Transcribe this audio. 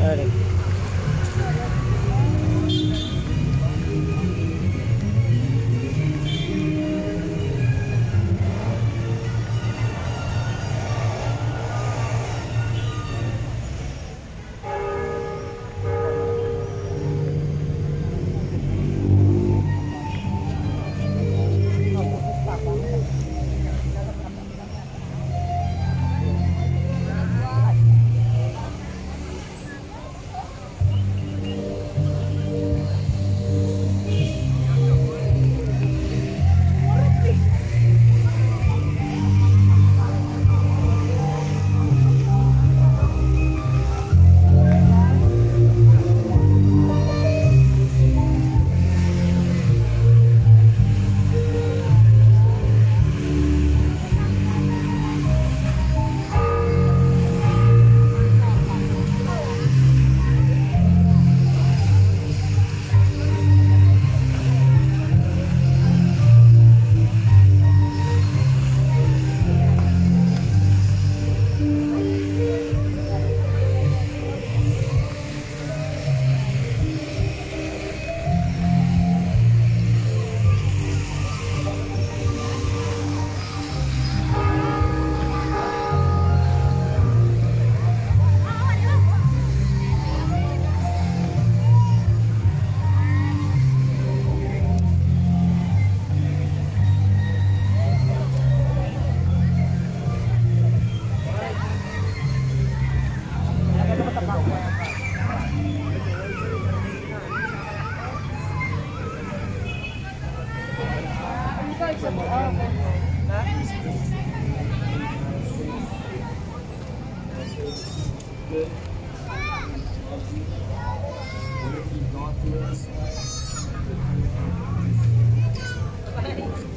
starting. demorava, né? Vai.